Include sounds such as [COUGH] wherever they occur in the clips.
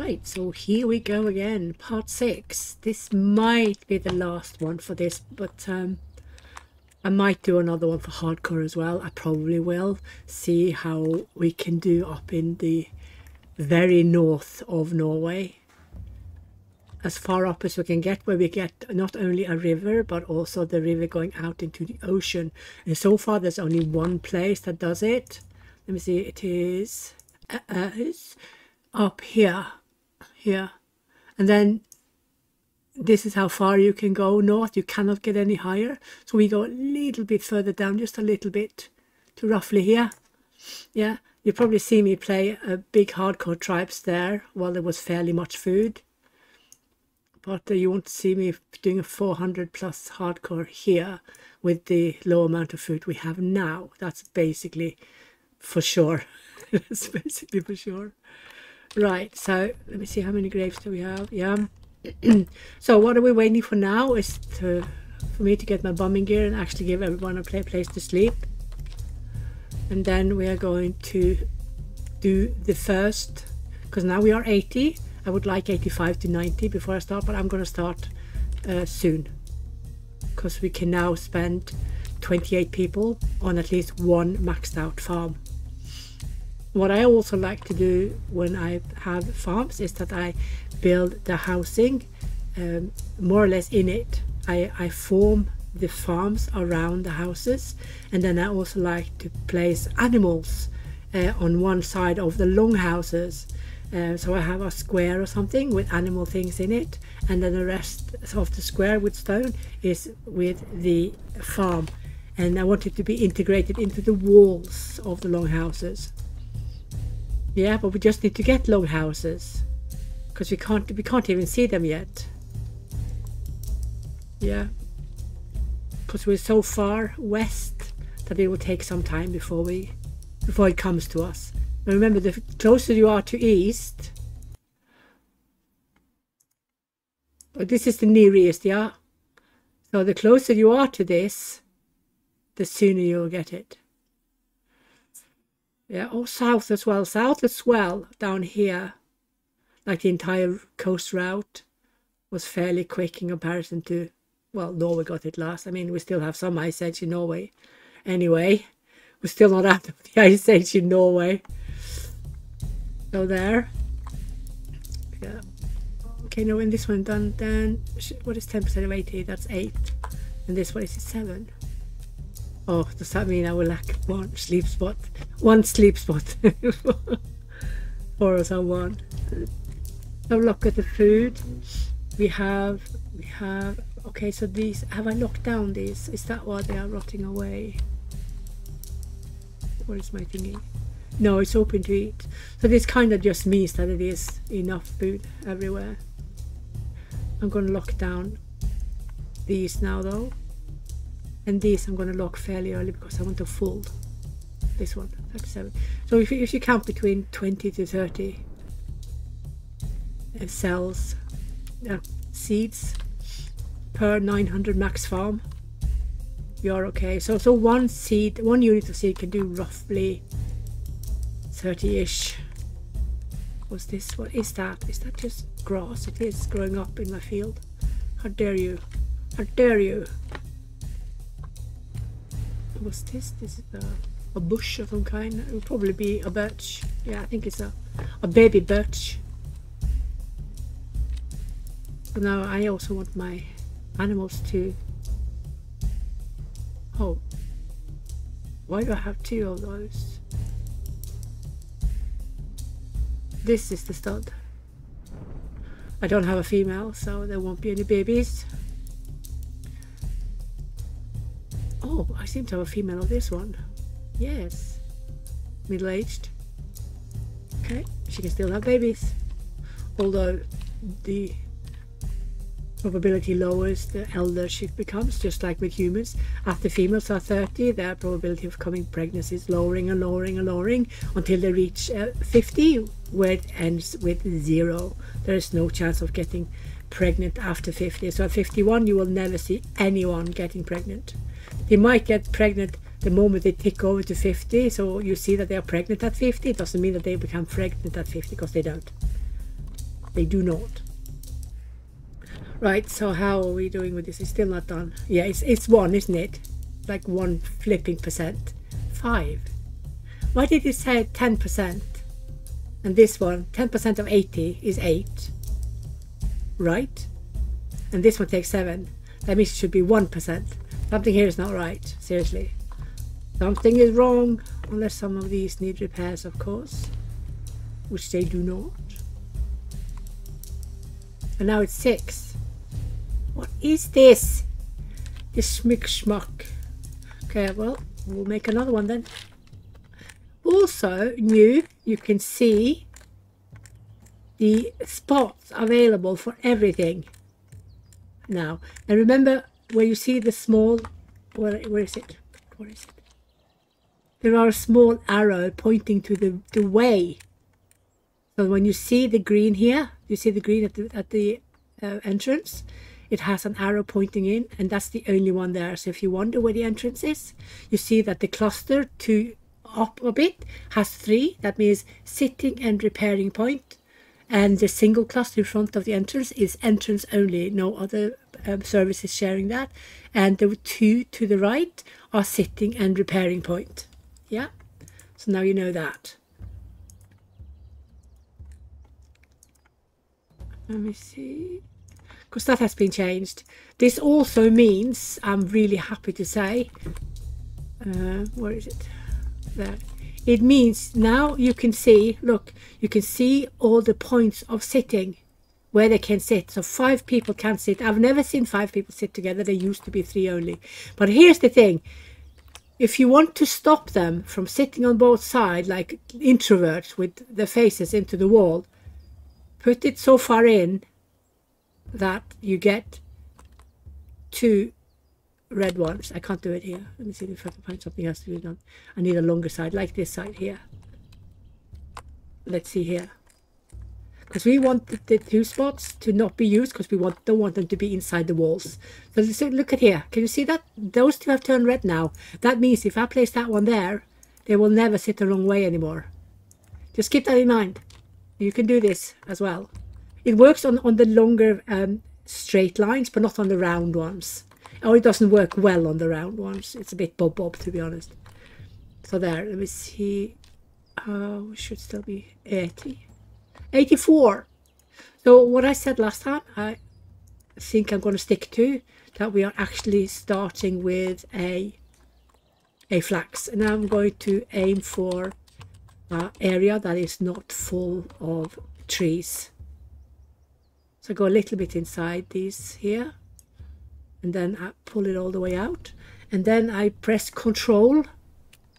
Right, so here we go again, part six. This might be the last one for this, but um, I might do another one for hardcore as well. I probably will see how we can do up in the very north of Norway. As far up as we can get, where we get not only a river, but also the river going out into the ocean. And so far, there's only one place that does it. Let me see, it is uh, uh up here here and then this is how far you can go north. You cannot get any higher. So we go a little bit further down just a little bit to roughly here. Yeah. You probably see me play a big hardcore tribes there while there was fairly much food. But uh, you won't see me doing a 400 plus hardcore here with the low amount of food we have now. That's basically for sure. [LAUGHS] That's basically for sure Right, so let me see how many graves do we have. Yeah. [CLEARS THROAT] so what are we waiting for now is to for me to get my bombing gear and actually give everyone a place to sleep. And then we are going to do the first, because now we are 80. I would like 85 to 90 before I start, but I'm going to start uh, soon. Because we can now spend 28 people on at least one maxed out farm. What I also like to do when I have farms is that I build the housing um, more or less in it. I, I form the farms around the houses and then I also like to place animals uh, on one side of the long houses. Uh, so I have a square or something with animal things in it and then the rest of the square with stone is with the farm and I want it to be integrated into the walls of the long houses. Yeah, but we just need to get long houses because we can't we can't even see them yet. Yeah, because we're so far west that it will take some time before we before it comes to us. But remember, the closer you are to east, but this is the nearest, yeah. So the closer you are to this, the sooner you'll get it. Yeah, or south as well. South as well, down here. Like the entire coast route was fairly quick in comparison to, well, Norway got it last. I mean, we still have some ice age in Norway. Anyway, we're still not out [LAUGHS] of the ice age in Norway. So there. Yeah. Okay, now when this one done, then what is 10% of 80? That's 8. And this one is 7. Oh, does that mean I will lack one sleep spot? One sleep spot [LAUGHS] for someone. So look at the food. We have, we have, okay, so these, have I locked down these? Is that why they are rotting away? What is my thingy? No, it's open to eat. So this kind of just means that it is enough food everywhere. I'm to lock down these now though and this I'm going to lock fairly early because I want to fold this one 37 so if you, if you count between 20 to 30 uh, cells uh, seeds per 900 max farm you're okay. So so one seed one unit of seed can do roughly 30ish what's this what is that? Is that just grass? It is growing up in my field. How dare you. How dare you What's this? This is a, a bush of some kind. It would probably be a birch. Yeah, I think it's a, a baby birch. So now I also want my animals to... Oh. Why do I have two of those? This is the stud. I don't have a female, so there won't be any babies. Oh, I seem to have a female of this one. Yes. Middle-aged. Okay, she can still have babies. Although the probability lowers the elder she becomes, just like with humans. After females are 30, their probability of becoming pregnant is lowering and lowering and lowering until they reach uh, 50, where it ends with zero. There is no chance of getting pregnant after 50. So at 51, you will never see anyone getting pregnant. They might get pregnant the moment they tick over to 50. So you see that they are pregnant at 50. It doesn't mean that they become pregnant at 50 because they don't. They do not. Right, so how are we doing with this? It's still not done. Yeah, it's, it's one, isn't it? Like one flipping percent. Five. Why did you say 10%? And this one, 10% of 80 is 8. Right? And this one takes 7. That means it should be 1%. Something here is not right. Seriously. Something is wrong. Unless some of these need repairs, of course. Which they do not. And now it's 6. What is this? This schmuck. Okay, well, we'll make another one then. Also, new, you can see the spots available for everything now. And remember, where you see the small, where, where is it? Where is it? There are a small arrow pointing to the, the way. So when you see the green here, you see the green at the, at the uh, entrance, it has an arrow pointing in and that's the only one there. So if you wonder where the entrance is, you see that the cluster to up a bit has three. That means sitting and repairing point. And the single cluster in front of the entrance is entrance only. No other um, services sharing that. And the two to the right are sitting and repairing point. Yeah. So now you know that. Let me see because that has been changed. This also means, I'm really happy to say, uh, where is it? There. It means now you can see, look, you can see all the points of sitting where they can sit. So five people can sit. I've never seen five people sit together. There used to be three only. But here's the thing. If you want to stop them from sitting on both sides like introverts with their faces into the wall, put it so far in that you get two red ones. I can't do it here. Let me see if I can find something else to be done. I need a longer side, like this side here. Let's see here. Because we want the, two spots to not be used because we want don't want them to be inside the walls. So look at here. Can you see that? Those two have turned red now. That means if I place that one there, they will never sit the wrong way anymore. Just keep that in mind. You can do this as well. It works on, on the longer um, straight lines, but not on the round ones. Or it doesn't work well on the round ones. It's a bit bob-bob, to be honest. So there, let me see. Uh, we should still be 80. 84. So what I said last time, I think I'm going to stick to, that we are actually starting with a a flax. And I'm going to aim for an area that is not full of trees. So go a little bit inside these here and then I pull it all the way out and then I press control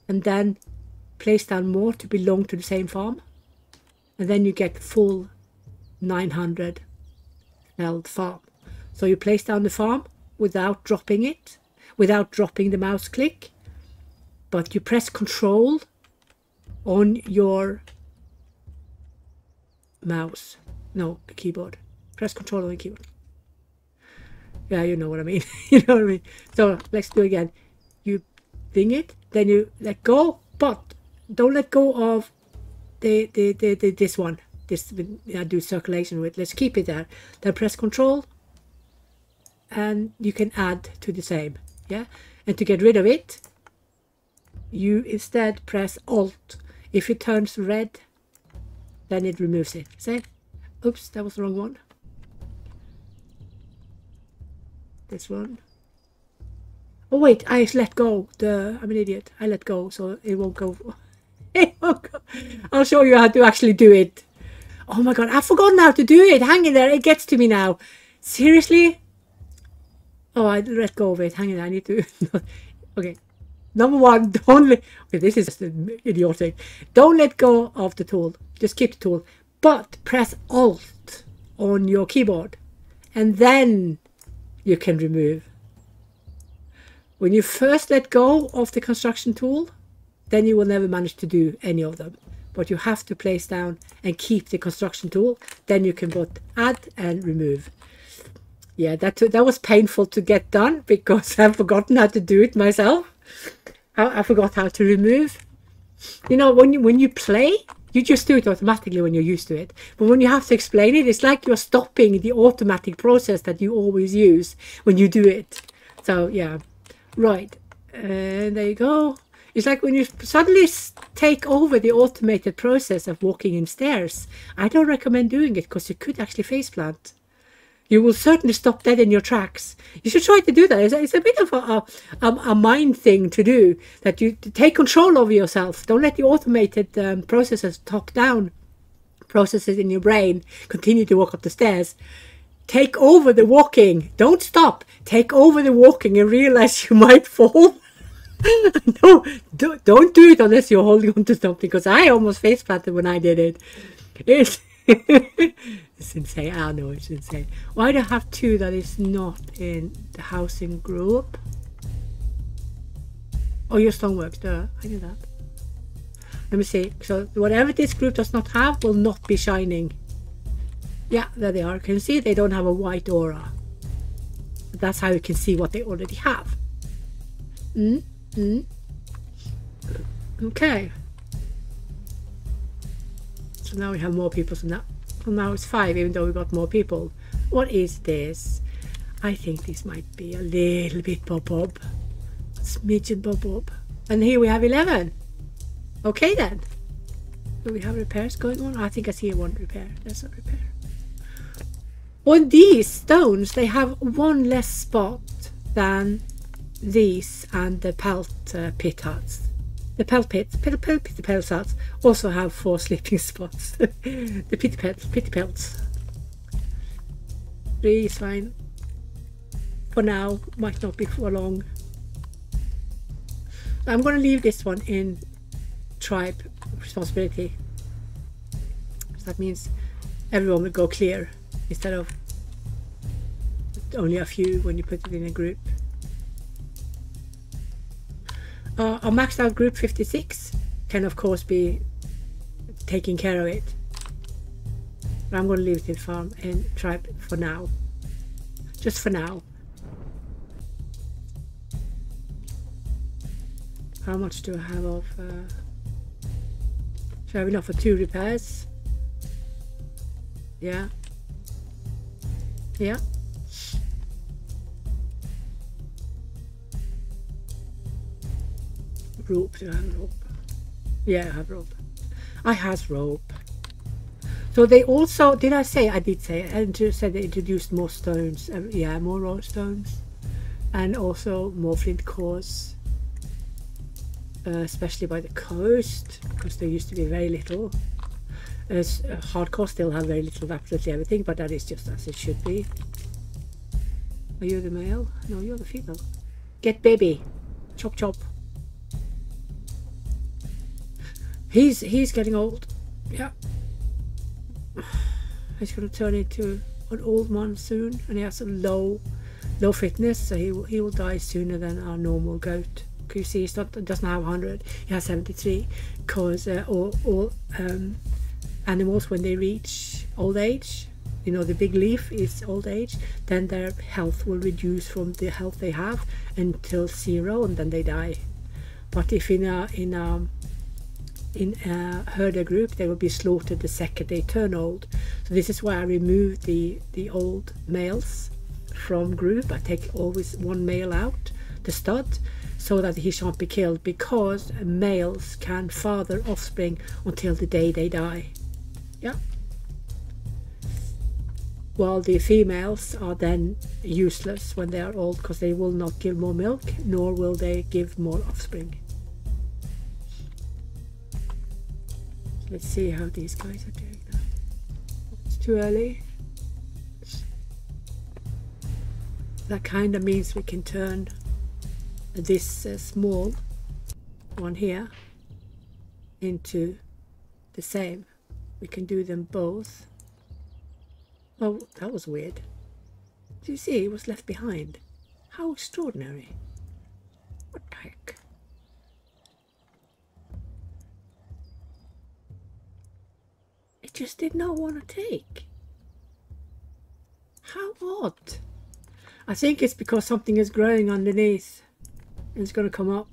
and then place down more to belong to the same farm and then you get full 900 held farm. So you place down the farm without dropping it, without dropping the mouse click, but you press control on your mouse, no, the keyboard press control on the keyboard. Yeah, you know what I mean. [LAUGHS] you know what I mean. So let's do again. You bring it, then you let go, but don't let go of the, the, the, the this one. This I do circulation with. Let's keep it there. Then press control and you can add to the same. Yeah. And to get rid of it, you instead press Alt. If it turns red, then it removes it. See? Oops, that was the wrong one. This one. Oh wait, I let go. The I'm an idiot. I let go, so it won't go. [LAUGHS] it won't go. I'll show you how to actually do it. Oh my god, I've forgotten how to do it. Hang in there. It gets to me now. Seriously? Oh, I let go of it. Hang in there. I need to. [LAUGHS] okay. Number one, [LAUGHS] don't let. Okay, this is just idiotic. Don't let go of the tool. Just keep the tool. But press Alt on your keyboard. And then you can remove. When you first let go of the construction tool, then you will never manage to do any of them. But you have to place down and keep the construction tool. Then you can both add and remove. Yeah, that, that was painful to get done because [LAUGHS] I've forgotten how to do it myself. I, I forgot how to remove. You know, when you, when you play, You just do it automatically when you're used to it. But when you have to explain it, it's like you're stopping the automatic process that you always use when you do it. So yeah, right. And there you go. It's like when you suddenly take over the automated process of walking in stairs. I don't recommend doing it because you could actually faceplant. You will certainly stop dead in your tracks. You should try to do that. It's a, it's a bit of a, a, a, mind thing to do, that you take control over yourself. Don't let the automated um, processes, top-down processes in your brain, continue to walk up the stairs. Take over the walking. Don't stop. Take over the walking and realize [LAUGHS] you might fall. [LAUGHS] no, don't, don't do it unless you're holding on to something because I almost face planted when I did it. It's, [LAUGHS] it's insane. I know it's insane. Why do I have two that is not in the housing group? Oh, your stoneworks, duh. I knew that. Let me see. So whatever this group does not have will not be shining. Yeah, there they are. Can you see? They don't have a white aura. That's how you can see what they already have. Mm? Mm. Okay. So now we have more people. So now, so now it's five, even though we got more people. What is this? I think this might be a little bit bob-bob. Smidgen bob-bob. And here we have 11. Okay then. Do we have repairs going on? I think I see one repair. That's a repair. On these stones, they have one less spot than these and the pelt uh, pit huts. The pelt pits, pit, pit, pit also have four sleeping [LAUGHS] spots. the pit pelt, pit pelts. Three is fine. For now, might not be for long. I'm going to leave this one in tribe responsibility. So that means everyone will go clear instead of only a few when you put it in a group. Uh, a maxed out group 56 can of course be taking care of it. But I'm going to leave it in farm and tribe for now. Just for now. How much do I have of... Uh, should I have enough for two repairs? Yeah. Yeah. Rope. I have rope? Yeah, I have rope. I has rope. So they also, did I say, I did say, and said they introduced more stones. Uh, yeah, more road stones. And also more flint cores. Uh, especially by the coast, because there used to be very little. As uh, hardcore still have very little of absolutely everything, but that is just as it should be. Are you the male? No, you're the female. Get baby. Chop chop. He's he's getting old. Yeah. [SIGHS] He's going to turn into an old man soon, and he has a low, low fitness, so he will, he will die sooner than our normal goat. You see, he not doesn't have 100. He has 73, because uh, all all um, animals when they reach old age, you know, the big leaf is old age, then their health will reduce from the health they have until zero, and then they die. But if in a in a in a herder group they will be slaughtered the second they turn old. So this is why I remove the the old males from group. I take always one male out the stud so that he shan't be killed because males can father offspring until the day they die. Yeah. While the females are then useless when they are old because they will not give more milk nor will they give more offspring Let's see how these guys are doing now. It's too early. That kind of means we can turn this uh, small one here into the same. We can do them both. Oh, that was weird. Do you see? He was left behind. How extraordinary. What the heck? Just did not want to take. How odd. I think it's because something is growing underneath. And it's going to come up.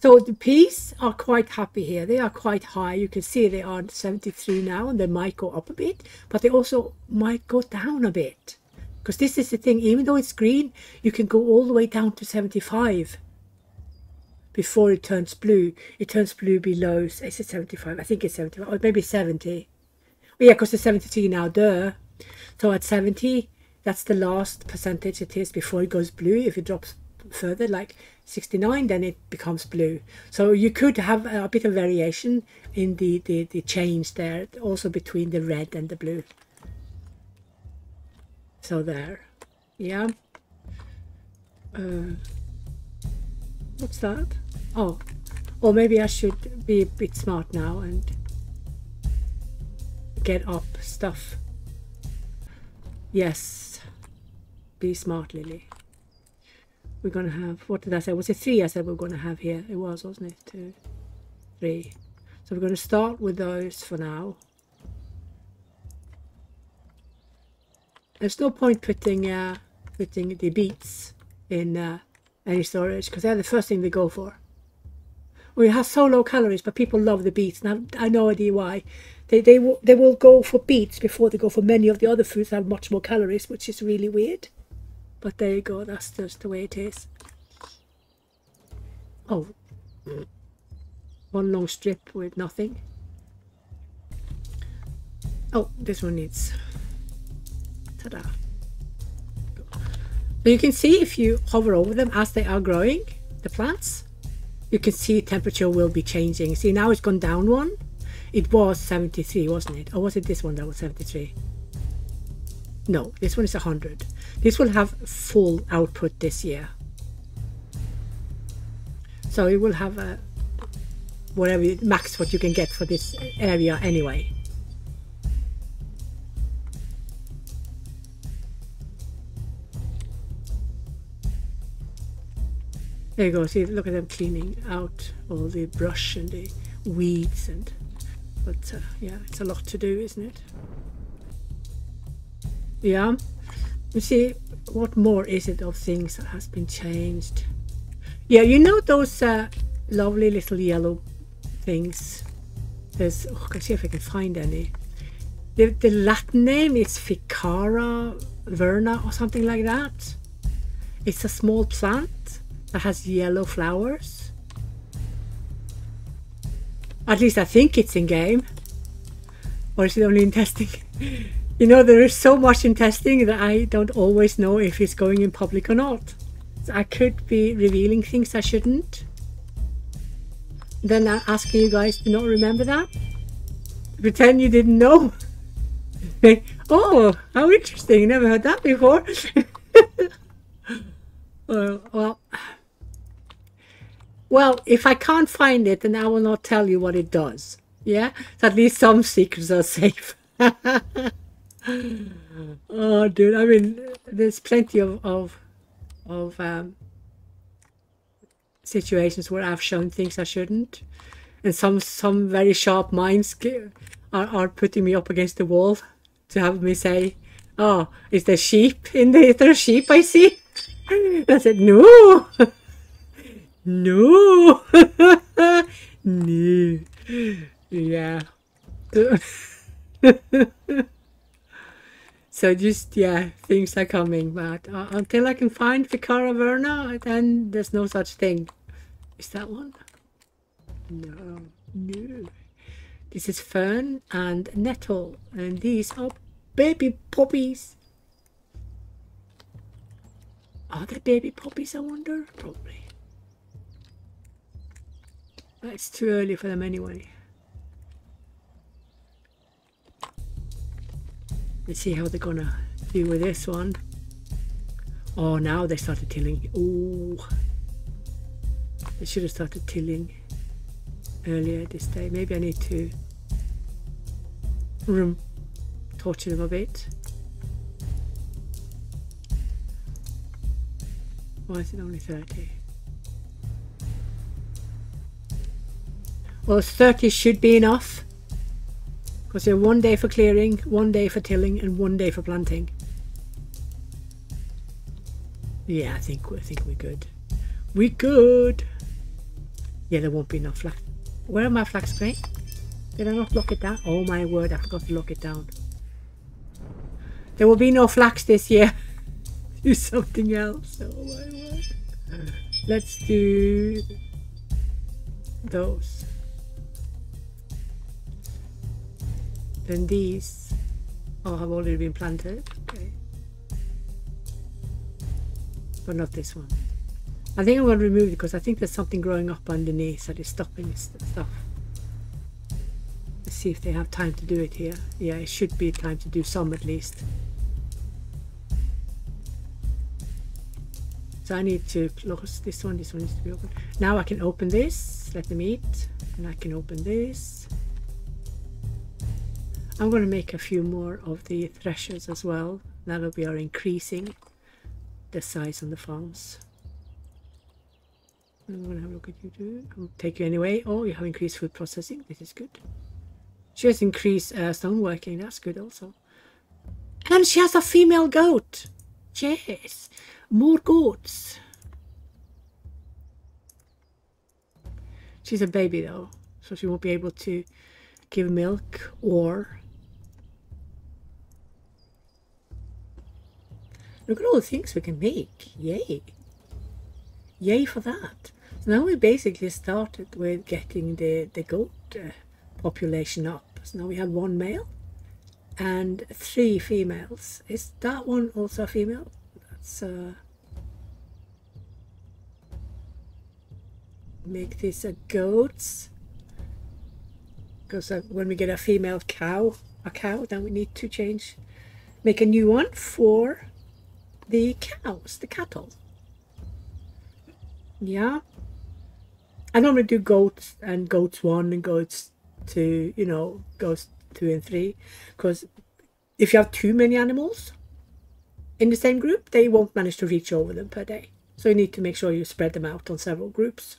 So the peas are quite happy here. They are quite high. You can see they are 73 now and they might go up a bit, but they also might go down a bit. Because this is the thing, even though it's green, you can go all the way down to 75 before it turns blue. It turns blue below, is it 75? I think it's 75, or maybe 70. Well, yeah, because it's 73 now, duh. So at 70, that's the last percentage it is before it goes blue. If it drops further, like 69 then it becomes blue so you could have a bit of variation in the, the, the change there also between the red and the blue so there yeah uh, what's that oh or maybe I should be a bit smart now and get up stuff yes be smart Lilly we're going to have, what did I say? Was it three I said we are going to have here? It was, wasn't it? Two, three. So we're going to start with those for now. There's no point putting uh, putting the beets in uh, any storage because they're the first thing they go for. We have so low calories, but people love the beets. and I have no idea why. They they they will go for beets before they go for many of the other foods that have much more calories, which is really weird. But there you go, that's just the way it is. Oh, one long strip with nothing. Oh, this one needs. Ta-da. So you can see if you hover over them as they are growing, the plants, you can see temperature will be changing. See, now it's gone down one. It was 73, wasn't it? Or was it this one that was 73? No, this one is 100. This will have full output this year. So it will have a whatever max what you can get for this area anyway. There you go, see look at them cleaning out all the brush and the weeds and but uh, yeah it's a lot to do isn't it? Yeah. You see, what more is it of things that has been changed? Yeah, you know those uh, lovely little yellow things. There's, oh, I see if I can find any. The, the Latin name is Ficaria verna or something like that. It's a small plant that has yellow flowers. At least I think it's in game. Or is it only in testing? [LAUGHS] You know, there is so much in testing that I don't always know if it's going in public or not. So I could be revealing things I shouldn't. Then I'm asking you guys to not remember that. Pretend you didn't know. [LAUGHS] oh, how interesting. Never heard that before. [LAUGHS] Uh, well, well, well, if I can't find it, then I will not tell you what it does. Yeah? So at least some secrets are safe. [LAUGHS] oh, dude! I mean, there's plenty of of of um, situations where I've shown things I shouldn't, and some some very sharp minds are are putting me up against the wall to have me say, "Oh, is there sheep in there? Is there sheep I see?" [LAUGHS] I said, "No, [LAUGHS] no, [LAUGHS] no, yeah." [LAUGHS] So just, yeah, things are coming. But uh, until I can find Ficaria Verna, then there's no such thing. Is that one? No, no. This is fern and nettle. And these are baby poppies. Are they baby poppies, I wonder? Probably. But it's too early for them anyway. Let's see how they're gonna do with this one. Oh, now they started tilling. Oh, they should have started tilling earlier this day. Maybe I need to room torture them a bit. Why is it only 30? Well, 30 should be enough. Because have one day for clearing, one day for tilling, and one day for planting. Yeah, I think I think we're good. We good. Yeah, there won't be enough flax. Where are my flax grain? Did I not lock it down? Oh my word, I forgot to lock it down. There will be no flax this year. [LAUGHS] do something else. Oh my word. Let's do those. Then these oh have already been planted. Okay. But not this one. I think I'm going to remove it because I think there's something growing up underneath that is stopping this stuff. Let's see if they have time to do it here. Yeah, it should be time to do some at least. So I need to close this one. This one needs to be open. Now I can open this. Let them eat. And I can open this. I'm going to make a few more of the threshers as well. Now that we are increasing the size on the farms. I'm going to have a look at you too. I'll take you anyway. Oh, you have increased food processing. This is good. She has increased uh, stoneworking. That's good also. And she has a female goat. Yes. More goats. She's a baby though, so she won't be able to give milk or Look at all the things we can make. Yay. Yay for that. So now we basically started with getting the, the goat uh, population up. So now we have one male and three females. Is that one also a female? That's uh, make this a goats. Because uh, when we get a female cow, a cow, then we need to change, make a new one for the cows, the cattle. Yeah. I normally do goats and goats one and goats two, you know, goats two and three. Because if you have too many animals in the same group, they won't manage to reach over them per day. So you need to make sure you spread them out on several groups.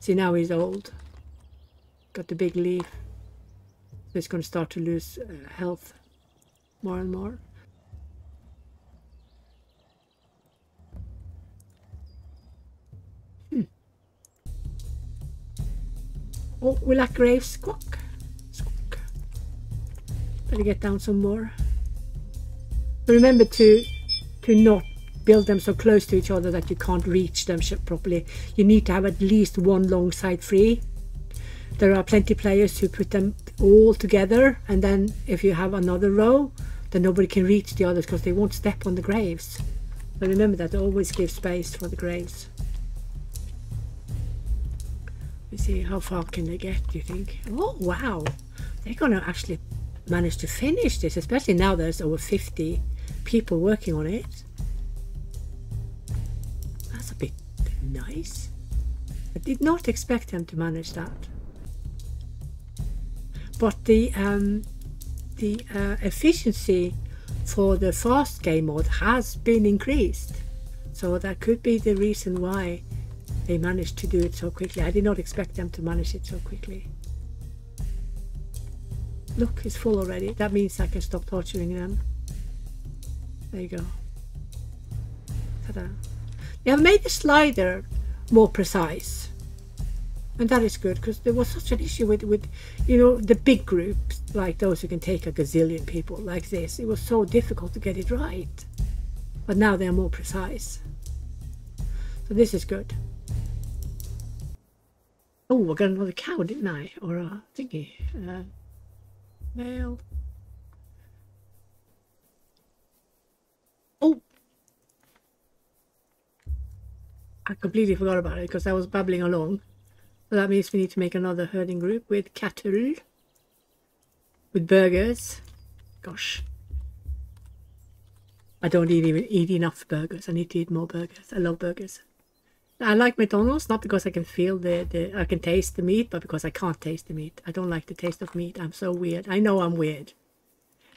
See, now he's old. Got the big leaf. So it's going to start to lose uh, health more and more. Hmm. Oh, we lack graves. Squawk. Squawk. Better get down some more. But remember to to not build them so close to each other that you can't reach them properly. You need to have at least one long side free. There are plenty players who put them all together and then if you have another row then nobody can reach the others because they won't step on the graves. But remember that always give space for the graves. You see how far can they get do you think? Oh wow! They're gonna actually manage to finish this, especially now there's over 50 people working on it. That's a bit nice. I did not expect them to manage that. But the um, the uh, efficiency for the fast game mode has been increased. So that could be the reason why they managed to do it so quickly. I did not expect them to manage it so quickly. Look, it's full already. That means I can stop torturing them. There you go. Ta-da. They have made the slider more precise. And that is good because there was such an issue with, with, you know, the big groups like those who can take a gazillion people like this. It was so difficult to get it right. But now they're more precise. So this is good. Oh, I got another cow, didn't I? Or a thingy. Uh, male. Oh! I completely forgot about it because I was babbling along. So that means we need to make another herding group with cattle. With burgers. Gosh. I don't even eat enough burgers. I need to eat more burgers. I love burgers. I like McDonald's not because I can feel the, the I can taste the meat, but because I can't taste the meat. I don't like the taste of meat. I'm so weird. I know I'm weird.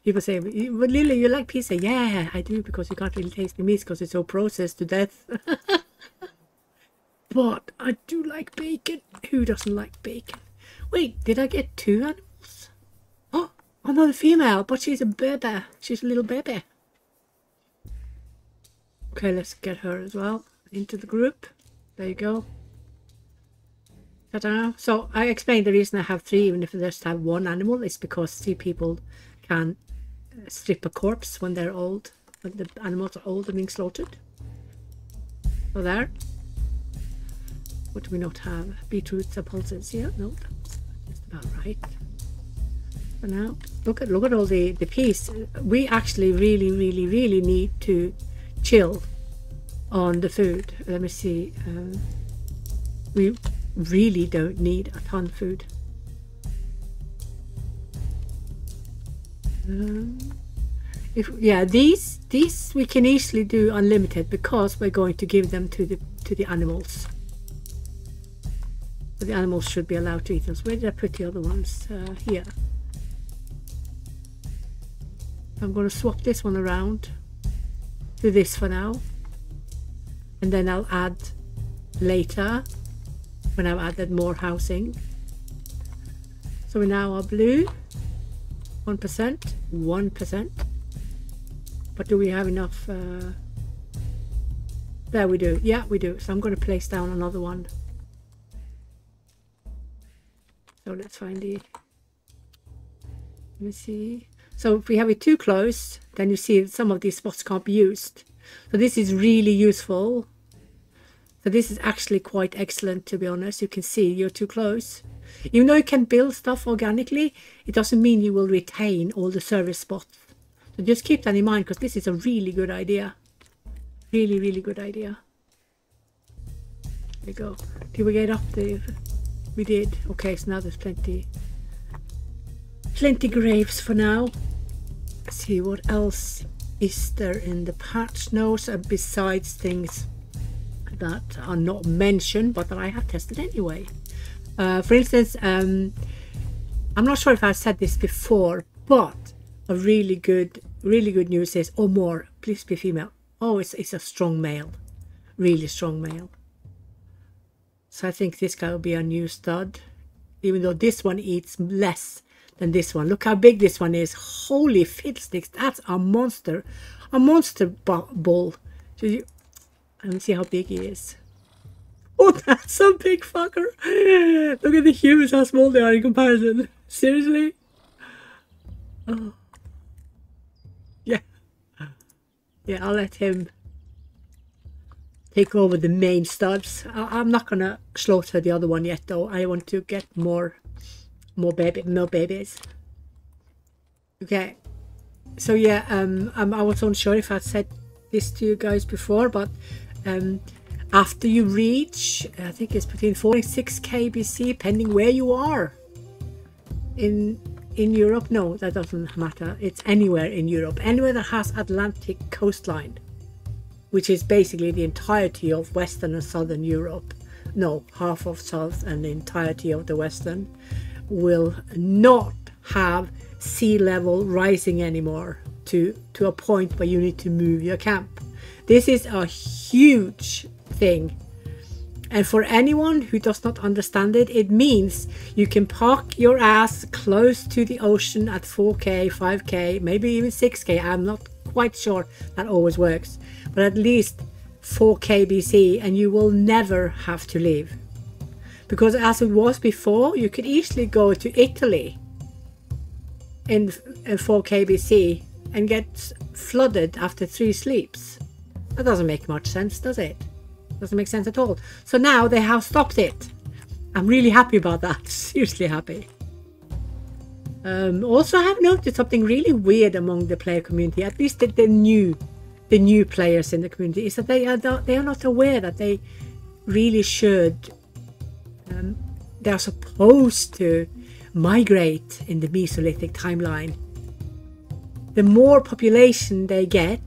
People say, but Lilly, you like pizza? Yeah, I do because you can't really taste the meat because it's so processed to death. [LAUGHS] but I do like bacon. Who doesn't like bacon? Wait, did I get two animals? Oh, another female, but she's a baby. She's a little baby. Okay, let's get her as well into the group. There you go. Ta-da. So I explained the reason I have three, even if I just have one animal, is because three people can uh, strip a corpse when they're old, when the animals are old and being slaughtered. So there. What do we not have? Beetroots and pulses. Yeah, no, that's just about right. For now, look at look at all the the piece. We actually really, really, really need to chill on the food. Let me see. Um, we really don't need a ton of food. Um, if yeah, these these we can easily do unlimited because we're going to give them to the to the animals. But the animals should be allowed to eat them. Where did I put the other ones? Uh, here. I'm going to swap this one around to this for now. And then I'll add later when I've added more housing. So we now are blue, 1%, 1%. But do we have enough? Uh, there we do. Yeah, we do. So I'm going to place down another one. So let's find the... Let me see. So if we have it too close, then you see some of these spots can't be used. So this is really useful so this is actually quite excellent, to be honest. You can see you're too close. Even though you can build stuff organically, it doesn't mean you will retain all the service spots. So just keep that in mind, because this is a really good idea. Really, really good idea. There we go. Did we get up there? We did. Okay, so now there's plenty, plenty graves for now. Let's see what else is there in the patch notes and besides things that are not mentioned but that I have tested anyway. Uh, for instance, um, I'm not sure if I've said this before, but a really good, really good news is, or more, please be female. Oh, it's, it's a strong male, really strong male. So I think this guy will be a new stud, even though this one eats less than this one. Look how big this one is. Holy fiddlesticks, that's a monster, a monster bull. So you, let me see how big he is. Oh, [LAUGHS] that's a big fucker. Look at the humans, how small they are in comparison. Seriously? Oh. Yeah. Yeah, I'll let him take over the main studs. I am not gonna slaughter the other one yet though. I want to get more more baby more babies. Okay. So yeah, um, um I was unsure if I said this to you guys before, but um, after you reach, I think it's between 4 and 6 kbc, depending where you are in in Europe. No, that doesn't matter. It's anywhere in Europe, anywhere that has Atlantic coastline, which is basically the entirety of Western and Southern Europe. No, half of South and the entirety of the Western will not have sea level rising anymore to to a point where you need to move your camp. This is a huge thing. And for anyone who does not understand it, it means you can park your ass close to the ocean at 4K, 5K, maybe even 6K. I'm not quite sure that always works, but at least 4K BC, and you will never have to leave. Because as it was before, you could easily go to Italy in 4K BC and get flooded after three sleeps. That doesn't make much sense, does it? Doesn't make sense at all. So now they have stopped it. I'm really happy about that. [LAUGHS] Seriously happy. Um, also, I have noticed something really weird among the player community. At least the, the new, the new players in the community is that they are not, they are not aware that they really should. Um, they are supposed to migrate in the Mesolithic timeline. The more population they get,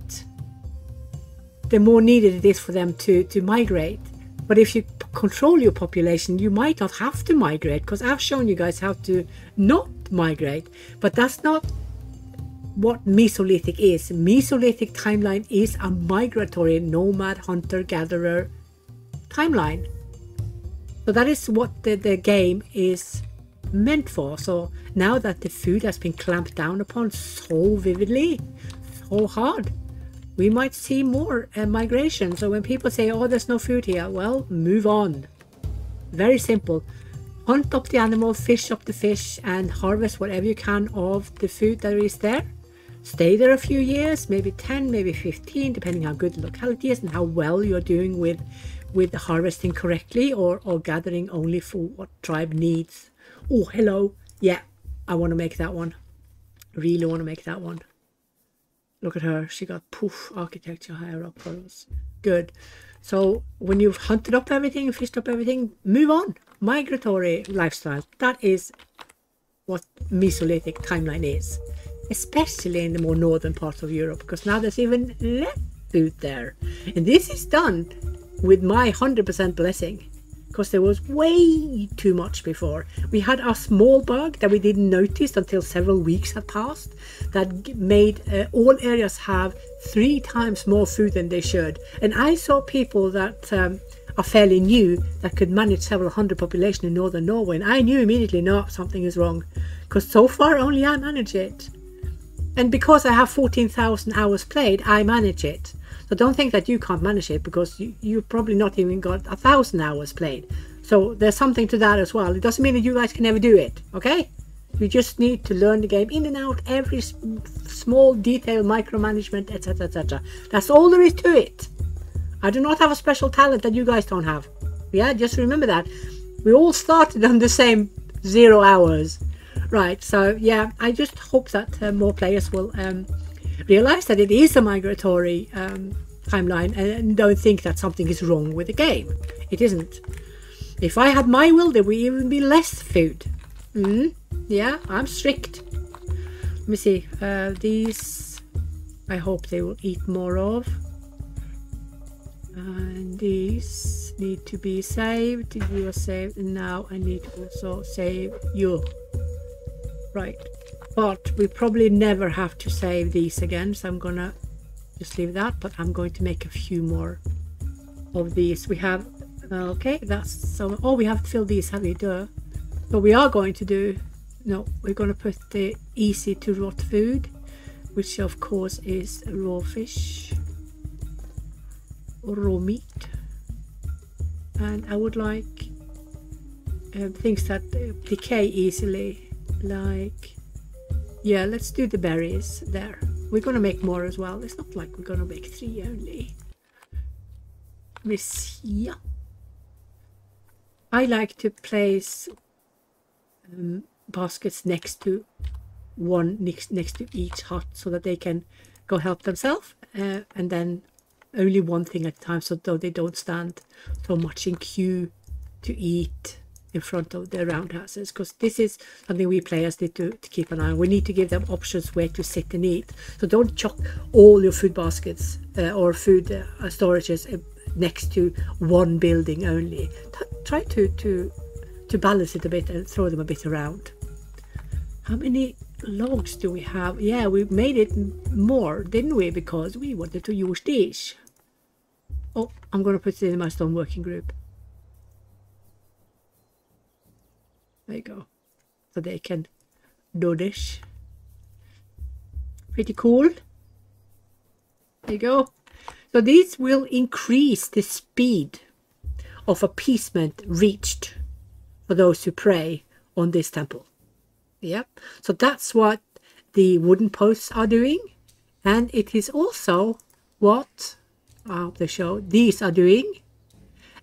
the more needed it is for them to, to migrate. But if you control your population, you might not have to migrate because I've shown you guys how to not migrate. But that's not what Mesolithic is. Mesolithic timeline is a migratory nomad hunter gatherer timeline. So that is what the, the game is meant for. So now that the food has been clamped down upon so vividly, so hard, we might see more uh, migration. So when people say, oh, there's no food here, well, move on. Very simple. Hunt up the animal, fish up the fish, and harvest whatever you can of the food that is there. Stay there a few years, maybe 10, maybe 15, depending how good the locality is and how well you're doing with with harvesting correctly or, or gathering only for what tribe needs. Oh, hello. Yeah, I want to make that one. Really want to make that one. Look at her. She got poof architecture higher up for us. Good. So when you've hunted up everything, fished up everything, move on. Migratory lifestyle. That is what Mesolithic timeline is. Especially in the more northern parts of Europe, because now there's even less food there. And this is done with my 100% blessing because there was way too much before. We had a small bug that we didn't notice until several weeks had passed that made uh, all areas have three times more food than they should. And I saw people that um, are fairly new that could manage several hundred population in northern Norway, and I knew immediately, no, something is wrong, because so far only I manage it. And because I have 14,000 hours played, I manage it. So don't think that you can't manage it because you, you've probably not even got a thousand hours played. So there's something to that as well. It doesn't mean that you guys can never do it, okay? You just need to learn the game in and out, every small detail, micromanagement, etc., etc. That's all there is to it. I do not have a special talent that you guys don't have. Yeah, just remember that. We all started on the same zero hours. Right, so yeah, I just hope that uh, more players will um, realize that it is a migratory um, timeline and don't think that something is wrong with the game. It isn't. If I had my will, there would even be less food. Mm, yeah, I'm strict. Let me see. Uh, these, I hope they will eat more of. And these need to be saved. You are saved. Now I need to also save you. Right. But we probably never have to save these again so I'm gonna just leave that but I'm going to make a few more of these. We have okay that's so oh we have to fill these have we do so we are going to do no we're going to put the easy to rot food which of course is raw fish raw meat. And I would like uh, things that decay easily like yeah, let's do the berries there. We're gonna make more as well. It's not like we're gonna make three only. Miss, yeah. I like to place um, baskets next to one next next to each hut so that they can go help themselves uh, and then only one thing at a time so though they don't stand so much in queue to eat in front of the roundhouses because this is something we players need to, to keep an eye on. We need to give them options where to sit and eat. So don't chuck all your food baskets uh, or food uh, storages uh, next to one building only. T try to, to, to balance it a bit and throw them a bit around. How many logs do we have? Yeah, we made it more, didn't we? Because we wanted to use this. Oh, I'm going to put it in my stone working group. There you go. So they can do this. Pretty cool. There you go. So these will increase the speed of appeasement reached for those who pray on this temple. Yep. So that's what the wooden posts are doing. And it is also what uh, the show these are doing.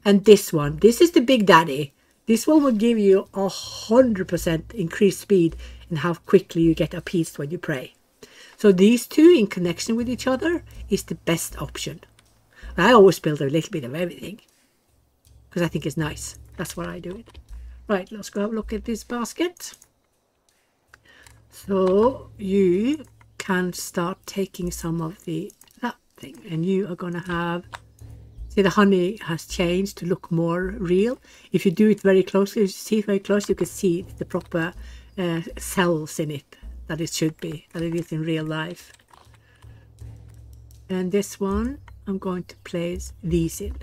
And this one, this is the big daddy. This one will give you a 100% increased speed in how quickly you get appeased when you pray. So these two in connection with each other is the best option. I always build a little bit of everything because I think it's nice. That's why I do it. Right, let's go have a look at this basket. So you can start taking some of the that thing and you are going to have See, the honey has changed to look more real. If you do it very closely, you see it very close, you can see the proper uh, cells in it that it should be, that it is in real life. And this one, I'm going to place these in.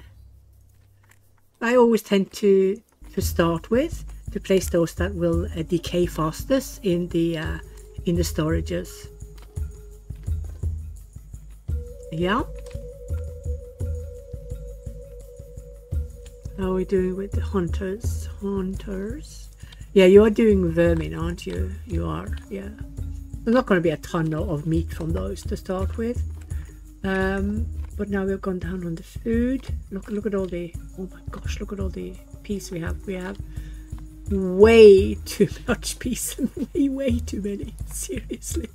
I always tend to, to start with, to place those that will uh, decay fastest in the, uh, in the storages. Yeah. How are we doing with the hunters? Hunters. Yeah, you are doing vermin, aren't you? You are, yeah. There's not going to be a ton of meat from those to start with. Um, but now we've gone down on the food. Look, look at all the, oh my gosh, look at all the peas we have. We have way too [LAUGHS] much peas and way, way too many. [LAUGHS] Seriously.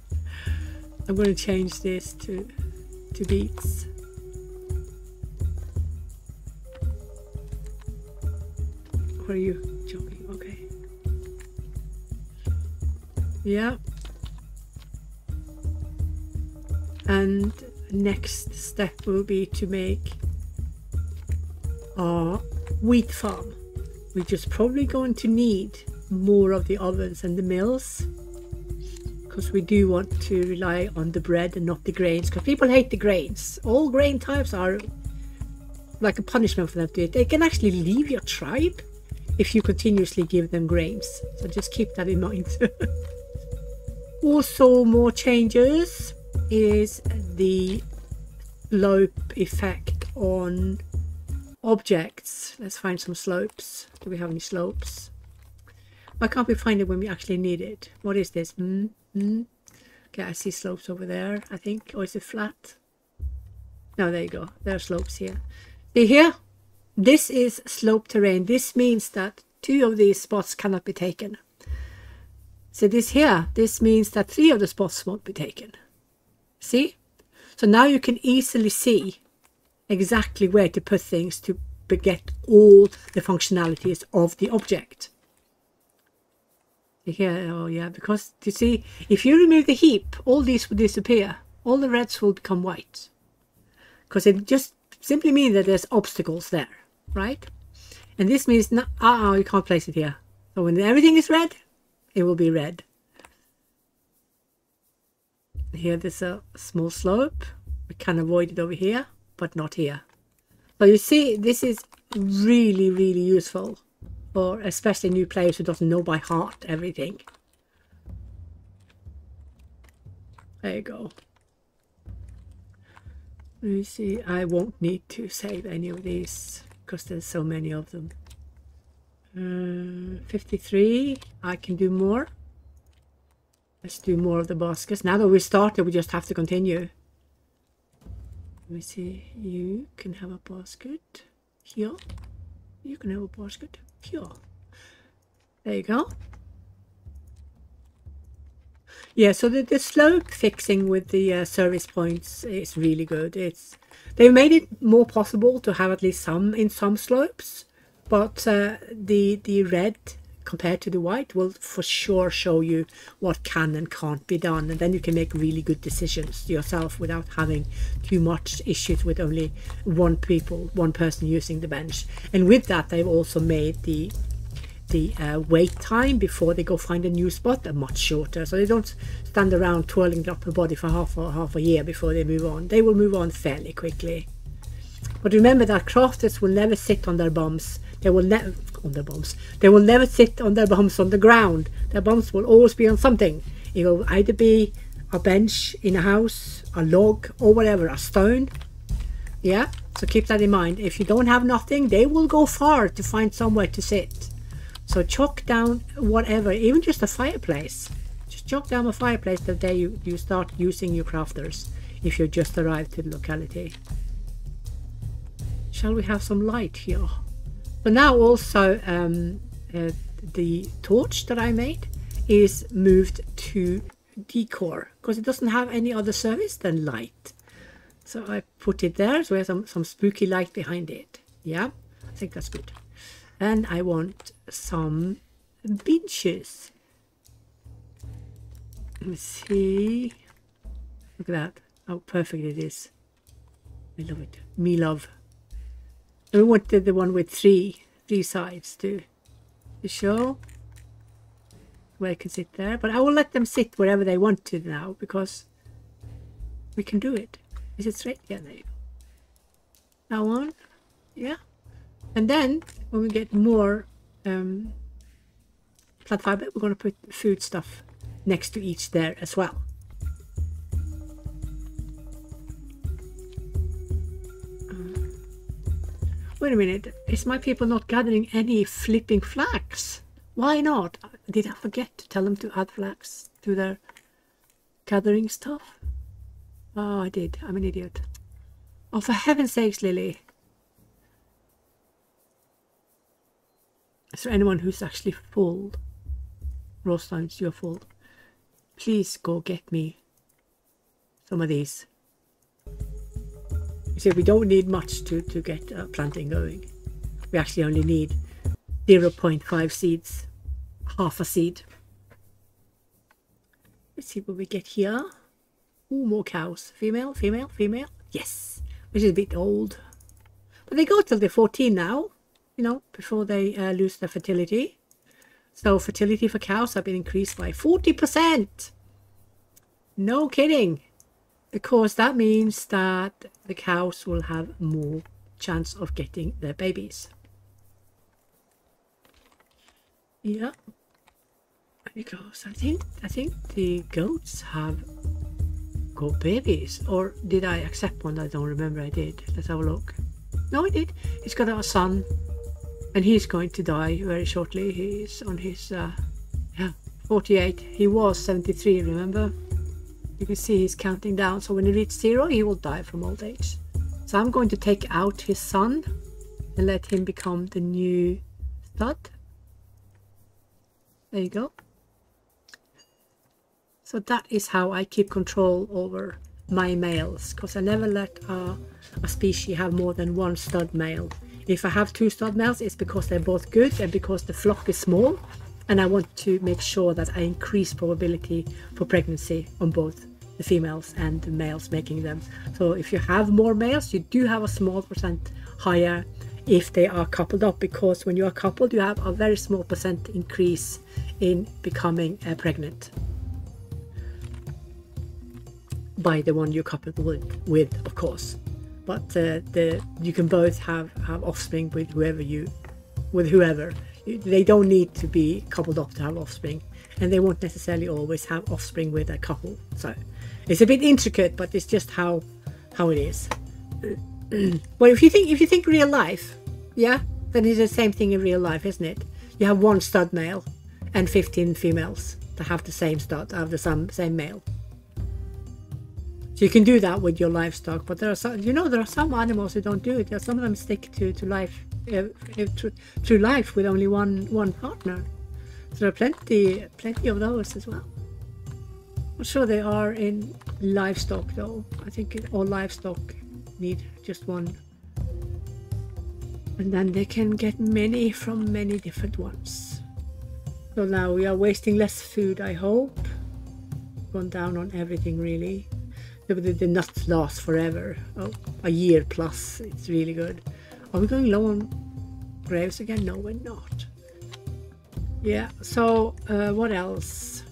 I'm going to change this to, to beets. Are you? Jumping, okay. Yeah. And next step will be to make our wheat farm. We're just probably going to need more of the ovens and the mills because we do want to rely on the bread and not the grains because people hate the grains. All grain types are like a punishment for them. They can actually leave your tribe if you continuously give them grains. So just keep that in mind. [LAUGHS] Also more changes is the slope effect on objects. Let's find some slopes. Do we have any slopes? Why can't we find it when we actually need it? What is this? Mm, mm. Okay, I see slopes over there, I think. Or is it flat? No, there you go. There are slopes here. See here? This is slope terrain. This means that two of these spots cannot be taken. So this here, this means that three of the spots won't be taken. See? So now you can easily see exactly where to put things to get all the functionalities of the object. Here, oh yeah, because you see, if you remove the heap, all these will disappear. All the reds will become white. Because it just simply means that there's obstacles there, right? And this means, uh -uh, you can't place it here. So when everything is red, it will be red. Here there's a small slope. We can avoid it over here, but not here. So you see, this is really, really useful for especially new players who doesn't know by heart everything. There you go. Let me see, I won't need to save any of these because there's so many of them. Uh, 53, I can do more. Let's do more of the baskets. Now that we started, we just have to continue. Let me see, you can have a basket here. You can have a basket here. There you go. Yeah, so the, the slope fixing with the uh, service points is really good. It's They've made it more possible to have at least some in some slopes but uh, the the red compared to the white will for sure show you what can and can't be done and then you can make really good decisions yourself without having too much issues with only one people one person using the bench and with that they've also made the the uh, wait time before they go find a new spot are much shorter so they don't stand around twirling the upper body for half or half a year before they move on they will move on fairly quickly but remember that crafters will never sit on their bums they will never on their bums. They will never sit on their bums on the ground. Their bums will always be on something. It will either be a bench in a house, a log, or whatever, a stone. Yeah, so keep that in mind. If you don't have nothing, they will go far to find somewhere to sit. So chalk down whatever, even just a fireplace. Just chalk down a fireplace the day you, you start using your crafters if you just arrived to the locality. Shall we have some light here? But now also um, uh, the torch that I made is moved to decor because it doesn't have any other service than light. So I put it there so there's some, some spooky light behind it. Yeah, I think that's good. And I want some benches. Let's see. Look at that. How perfect it is. I love it. Me love. And We wanted the one with three, three sides to, to show where I can sit there. But I will let them sit wherever they want to now because we can do it. Is it straight? Yeah, there you go. Now on. Yeah. And then when we get more um, flat fiber, we're going to put food stuff next to each there as well. Uh, wait a minute, is my people not gathering any flipping flax? Why not? Did I forget to tell them to add flax to their gathering stuff? Oh, I did. I'm an idiot. Oh, for heaven's sakes, Lilly. Is there anyone who's actually full? It's your fault. Please go get me some of these. You see, we don't need much to, to get uh, planting going. We actually only need 0 0.5 seeds, half a seed. Let's see what we get here. Ooh, more cows. Female, female, female. Yes, which is a bit old. But they go till they're 14 now, you know, before they uh, lose their fertility. So fertility for cows have been increased by 40%. No kidding. Because that means that the cows will have more chance of getting their babies. Yeah. Because I think I think the goats have got babies. Or did I accept one? I don't remember I did. Let's have a look. No, I did. He's got a son and he's going to die very shortly. He's on his, uh, yeah, 48. He was 73, remember? You can see he's counting down. So when he reaches zero, he will die from old age. So I'm going to take out his son and let him become the new stud. There you go. So that is how I keep control over my males because I never let uh, a species have more than one stud male. If I have two stud males, it's because they're both good and because the flock is small. And I want to make sure that I increase probability for pregnancy on both the females and the males making them. So if you have more males, you do have a small percent higher if they are coupled up because when you are coupled, you have a very small percent increase in becoming uh, pregnant by the one you're coupled with, with of course but uh, the you can both have have offspring with whoever you with whoever. They don't need to be coupled up to have offspring and they won't necessarily always have offspring with a couple. So it's a bit intricate but it's just how how it is. [CLEARS THROAT] Well if you think if you think real life yeah then it's the same thing in real life isn't it? You have one stud male and 15 females that have the same stud have the same same male so you can do that with your livestock, but there are some, you know, there are some animals who don't do it. Some of them stick to to life, uh, through, through life with only one one partner. So there are plenty plenty of those as well. I'm sure they are in livestock though. I think all livestock need just one. And then they can get many from many different ones. So now we are wasting less food, I hope. Gone down on everything really. The, the, nuts last forever. Oh, a year plus. It's really good. Are we going low on graves again? No, we're not. Yeah, so uh, what else?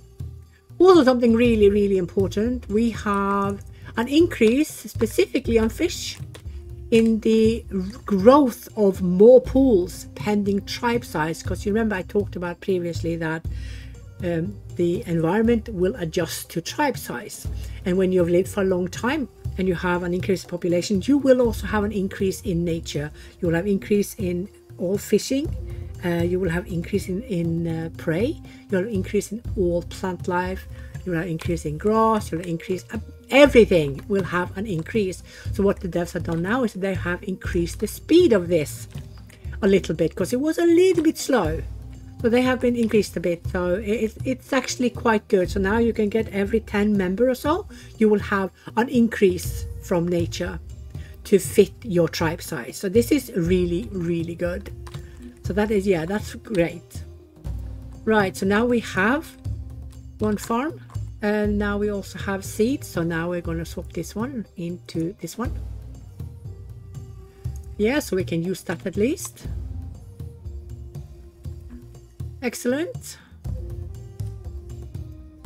Also something really, really important. We have an increase specifically on fish in the growth of more pools pending tribe size. Because you remember I talked about previously that um, the environment will adjust to tribe size. And when you've lived for a long time and you have an increased population, you will also have an increase in nature. You will have increase in all fishing. Uh, you will have increase in, in uh, prey. You will have increase in all plant life. You will have increase in grass. You will increase uh, everything will have an increase. So what the devs have done now is they have increased the speed of this a little bit because it was a little bit slow so they have been increased a bit. So it, it's actually quite good. So now you can get every 10 member or so, you will have an increase from nature to fit your tribe size. So this is really, really good. So that is, yeah, that's great. Right, so now we have one farm and now we also have seeds. So now we're going to swap this one into this one. Yeah, so we can use that at least. Excellent.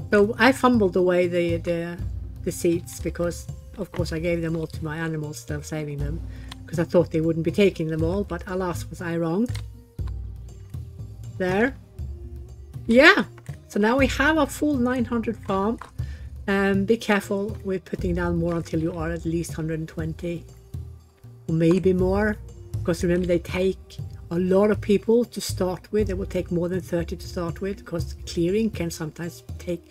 So I fumbled away the, the, the seeds because of course I gave them all to my animals of saving them because I thought they wouldn't be taking them all but alas was I wrong. There. Yeah. So now we have a full 900 farm. Um, be careful with putting down more until you are at least 120 or maybe more because remember they take a lot of people to start with. It will take more than 30 to start with because clearing can sometimes take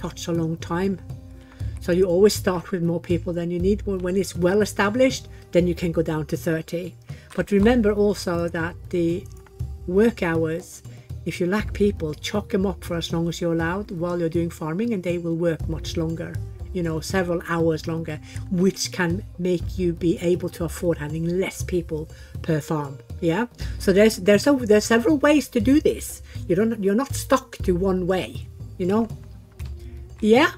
such a long time. So you always start with more people than you need. When it's well established, then you can go down to 30. But remember also that the work hours, if you lack people, chalk them up for as long as you're allowed while you're doing farming and they will work much longer you know several hours longer which can make you be able to afford having less people per farm yeah. So there's there's a, there's several ways to do this. You don't you're not stuck to one way you know? Yeah.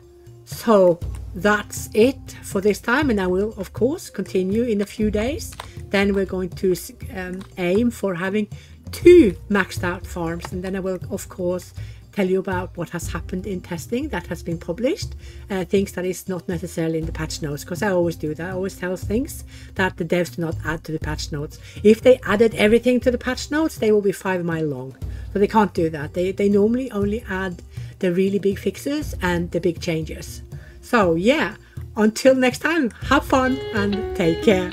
So that's it for this time and i will of course continue in a few days. Then we're going to um, aim for having two maxed out farms and then i will of course tell you about what has happened in testing that has been published, uh, things that is not necessarily in the patch notes, because I always do that. I always tell things that the devs do not add to the patch notes. If they added everything to the patch notes, they will be five mile long. So they can't do that. They, they normally only add the really big fixes and the big changes. So yeah, until next time, have fun and take care.